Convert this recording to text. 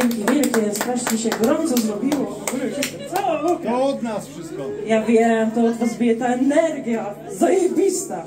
Dzięki wielkie, strasznie się gorąco zrobiło. Cała. To od nas wszystko. Ja wiem, to od was bije ta energia. Zajebista.